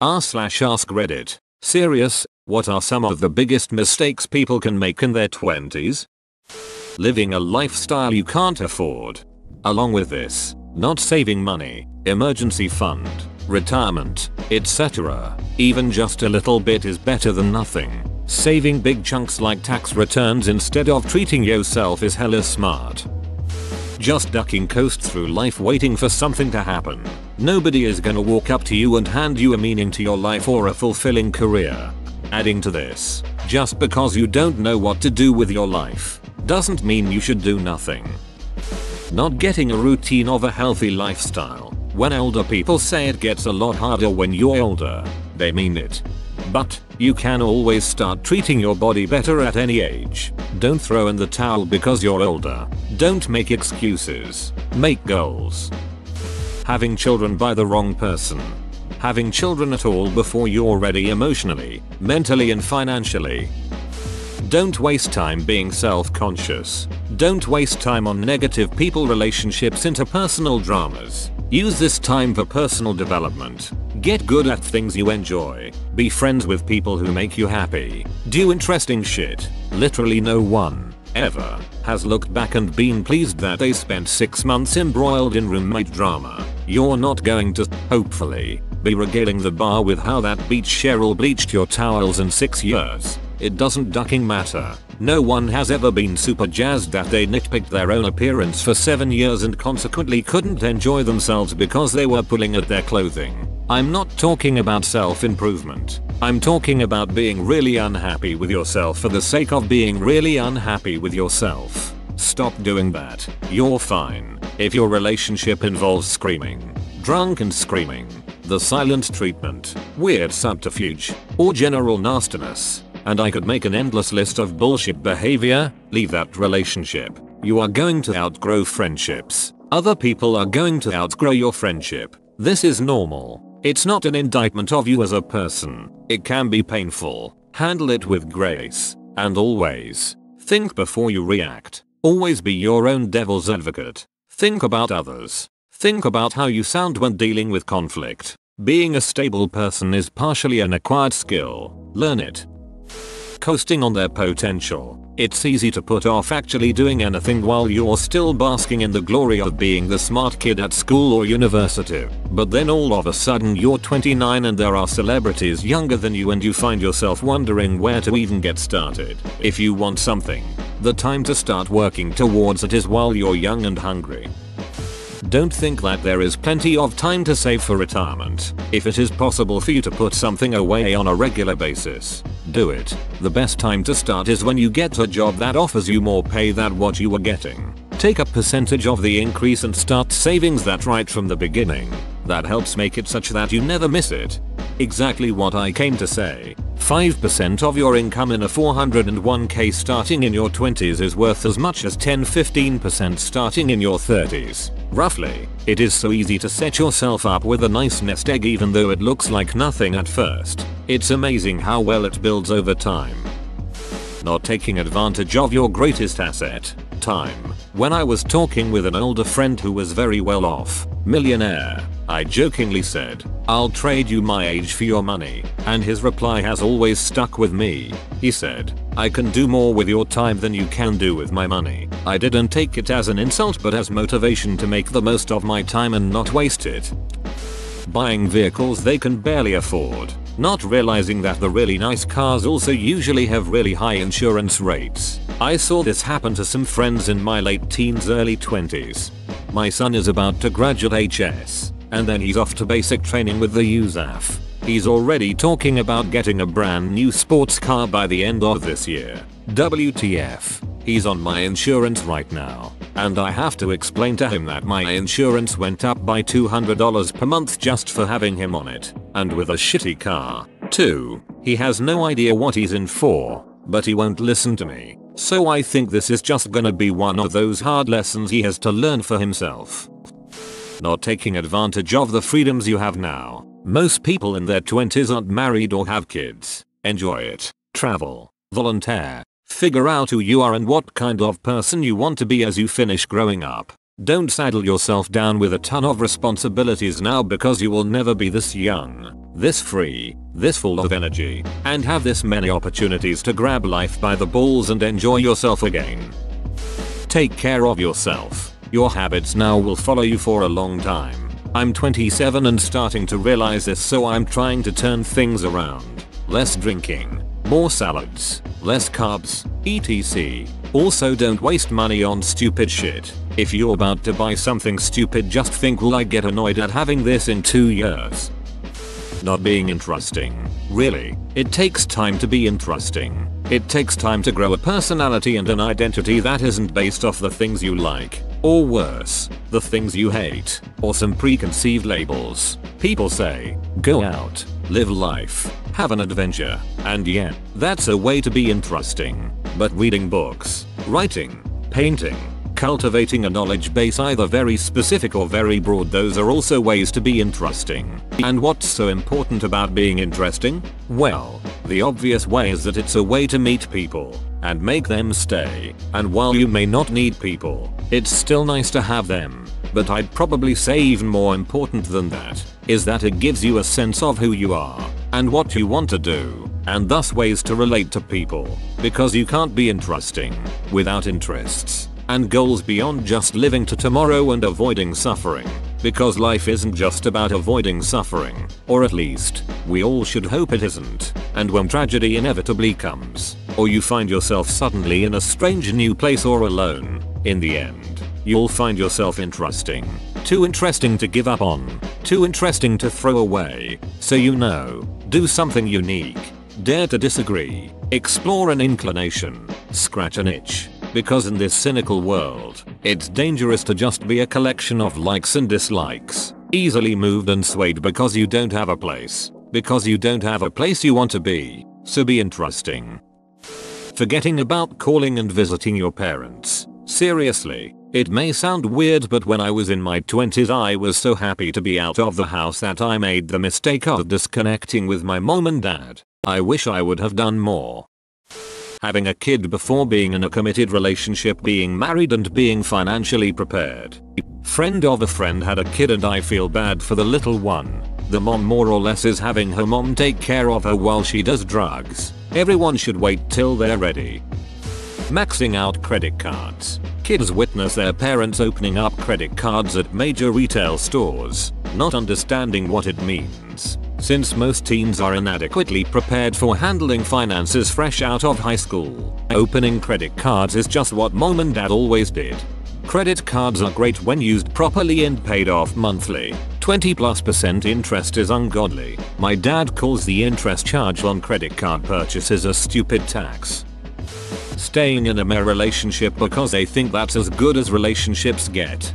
r slash ask reddit. Serious, what are some of the biggest mistakes people can make in their 20s? Living a lifestyle you can't afford. Along with this, not saving money, emergency fund, retirement, etc. Even just a little bit is better than nothing. Saving big chunks like tax returns instead of treating yourself is hella smart. Just ducking coast through life waiting for something to happen. Nobody is gonna walk up to you and hand you a meaning to your life or a fulfilling career. Adding to this, just because you don't know what to do with your life, doesn't mean you should do nothing. Not getting a routine of a healthy lifestyle. When older people say it gets a lot harder when you're older, they mean it. But, you can always start treating your body better at any age. Don't throw in the towel because you're older. Don't make excuses. Make goals. Having children by the wrong person. Having children at all before you're ready emotionally, mentally and financially. Don't waste time being self-conscious. Don't waste time on negative people relationships interpersonal dramas. Use this time for personal development. Get good at things you enjoy. Be friends with people who make you happy. Do interesting shit. Literally no one, ever, has looked back and been pleased that they spent 6 months embroiled in roommate drama. You're not going to, hopefully, be regaling the bar with how that beach Cheryl bleached your towels in 6 years. It doesn't ducking matter. No one has ever been super jazzed that they nitpicked their own appearance for 7 years and consequently couldn't enjoy themselves because they were pulling at their clothing. I'm not talking about self-improvement. I'm talking about being really unhappy with yourself for the sake of being really unhappy with yourself. Stop doing that. You're fine. If your relationship involves screaming, drunk and screaming, the silent treatment, weird subterfuge, or general nastiness, and I could make an endless list of bullshit behavior, leave that relationship. You are going to outgrow friendships. Other people are going to outgrow your friendship. This is normal. It's not an indictment of you as a person. It can be painful. Handle it with grace. And always, think before you react. Always be your own devil's advocate. Think about others. Think about how you sound when dealing with conflict. Being a stable person is partially an acquired skill. Learn it coasting on their potential. It's easy to put off actually doing anything while you're still basking in the glory of being the smart kid at school or university. But then all of a sudden you're 29 and there are celebrities younger than you and you find yourself wondering where to even get started. If you want something, the time to start working towards it is while you're young and hungry. Don't think that there is plenty of time to save for retirement. If it is possible for you to put something away on a regular basis, do it. The best time to start is when you get a job that offers you more pay than what you were getting. Take a percentage of the increase and start savings that right from the beginning. That helps make it such that you never miss it. Exactly what I came to say. 5% of your income in a 401k starting in your 20s is worth as much as 10-15% starting in your 30s. Roughly, it is so easy to set yourself up with a nice nest egg even though it looks like nothing at first. It's amazing how well it builds over time. Not taking advantage of your greatest asset, time. When I was talking with an older friend who was very well off, millionaire, I jokingly said, I'll trade you my age for your money, and his reply has always stuck with me. He said, I can do more with your time than you can do with my money. I didn't take it as an insult but as motivation to make the most of my time and not waste it. Buying vehicles they can barely afford, not realizing that the really nice cars also usually have really high insurance rates. I saw this happen to some friends in my late teens early 20s. My son is about to graduate HS and then he's off to basic training with the USAF. He's already talking about getting a brand new sports car by the end of this year. WTF. He's on my insurance right now. And I have to explain to him that my insurance went up by $200 per month just for having him on it. And with a shitty car, too. He has no idea what he's in for, but he won't listen to me. So I think this is just gonna be one of those hard lessons he has to learn for himself not taking advantage of the freedoms you have now. Most people in their 20s aren't married or have kids. Enjoy it. Travel. Volunteer. Figure out who you are and what kind of person you want to be as you finish growing up. Don't saddle yourself down with a ton of responsibilities now because you will never be this young, this free, this full of energy, and have this many opportunities to grab life by the balls and enjoy yourself again. Take care of yourself. Your habits now will follow you for a long time. I'm 27 and starting to realize this so I'm trying to turn things around. Less drinking, more salads, less carbs, etc. Also don't waste money on stupid shit. If you're about to buy something stupid just think will I get annoyed at having this in 2 years. Not being interesting. Really, it takes time to be interesting. It takes time to grow a personality and an identity that isn't based off the things you like, or worse, the things you hate, or some preconceived labels. People say, go out, live life, have an adventure, and yeah, that's a way to be interesting. But reading books, writing, painting, cultivating a knowledge base either very specific or very broad those are also ways to be interesting. And what's so important about being interesting? Well, the obvious way is that it's a way to meet people and make them stay. And while you may not need people, it's still nice to have them. But I'd probably say even more important than that is that it gives you a sense of who you are and what you want to do and thus ways to relate to people because you can't be interesting without interests and goals beyond just living to tomorrow and avoiding suffering. Because life isn't just about avoiding suffering, or at least, we all should hope it isn't. And when tragedy inevitably comes, or you find yourself suddenly in a strange new place or alone, in the end, you'll find yourself interesting. Too interesting to give up on, too interesting to throw away. So you know, do something unique. Dare to disagree, explore an inclination, scratch an itch, because in this cynical world, it's dangerous to just be a collection of likes and dislikes, easily moved and swayed because you don't have a place, because you don't have a place you want to be, so be interesting. Forgetting about calling and visiting your parents. Seriously, it may sound weird but when I was in my 20s I was so happy to be out of the house that I made the mistake of disconnecting with my mom and dad. I wish I would have done more having a kid before being in a committed relationship being married and being financially prepared. Friend of a friend had a kid and I feel bad for the little one. The mom more or less is having her mom take care of her while she does drugs. Everyone should wait till they're ready. Maxing out credit cards. Kids witness their parents opening up credit cards at major retail stores, not understanding what it means. Since most teens are inadequately prepared for handling finances fresh out of high school, opening credit cards is just what mom and dad always did. Credit cards are great when used properly and paid off monthly. 20 plus percent interest is ungodly. My dad calls the interest charge on credit card purchases a stupid tax staying in a mere relationship because they think that's as good as relationships get.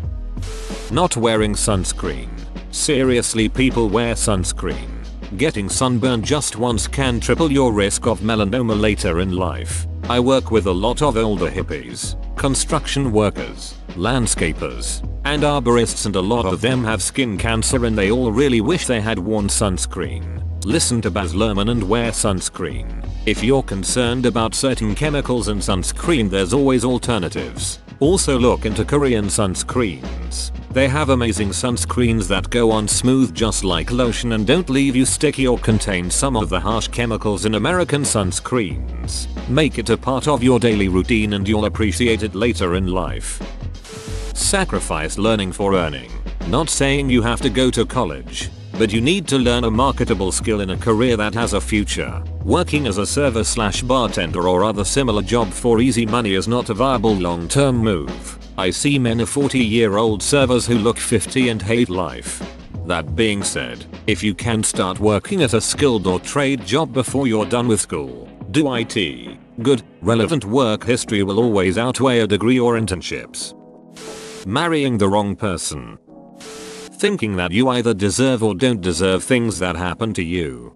Not wearing sunscreen. Seriously people wear sunscreen. Getting sunburned just once can triple your risk of melanoma later in life. I work with a lot of older hippies, construction workers, landscapers, and arborists and a lot of them have skin cancer and they all really wish they had worn sunscreen. Listen to Baz Luhrmann and wear sunscreen. If you're concerned about certain chemicals in sunscreen there's always alternatives. Also look into Korean sunscreens. They have amazing sunscreens that go on smooth just like lotion and don't leave you sticky or contain some of the harsh chemicals in American sunscreens. Make it a part of your daily routine and you'll appreciate it later in life. Sacrifice learning for earning. Not saying you have to go to college, but you need to learn a marketable skill in a career that has a future. Working as a server slash bartender or other similar job for easy money is not a viable long term move. I see many 40 year old servers who look 50 and hate life. That being said, if you can start working at a skilled or trade job before you're done with school, do IT. Good, relevant work history will always outweigh a degree or internships. Marrying the wrong person thinking that you either deserve or don't deserve things that happen to you.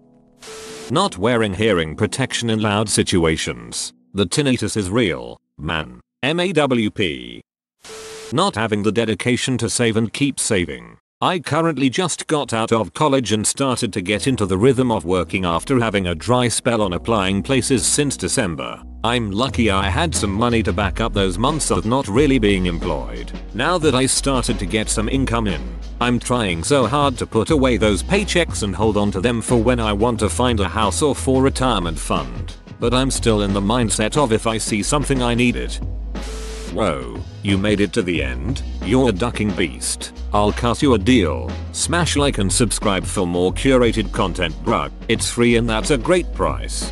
Not wearing hearing protection in loud situations. The tinnitus is real, man. MAWP. Not having the dedication to save and keep saving. I currently just got out of college and started to get into the rhythm of working after having a dry spell on applying places since December. I'm lucky I had some money to back up those months of not really being employed. Now that I started to get some income in, I'm trying so hard to put away those paychecks and hold on to them for when I want to find a house or for retirement fund. But I'm still in the mindset of if I see something I need it. Whoa, you made it to the end? You're a ducking beast. I'll cut you a deal. Smash like and subscribe for more curated content bruh. It's free and that's a great price.